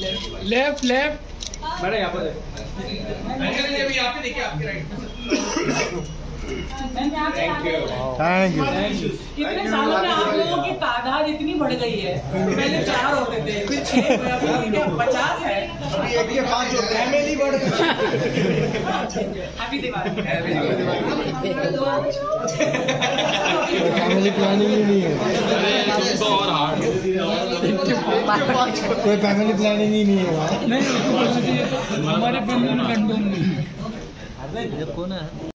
Left left madam यहाँ पर thank you कितने सालों में आप लोगों की तादाद इतनी बढ़ गई है? पहले चार होते थे फिर छह पचास है? अभी एक के पाँच होते हैं। फैमिली बढ़ हैप्पी दिवाली फैमिली प्लानिंग ही नहीं है। कोई फैमिली प्लानिंग ही नहीं है नहीं हमारे फैमिली में कंडोम नहीं कौन है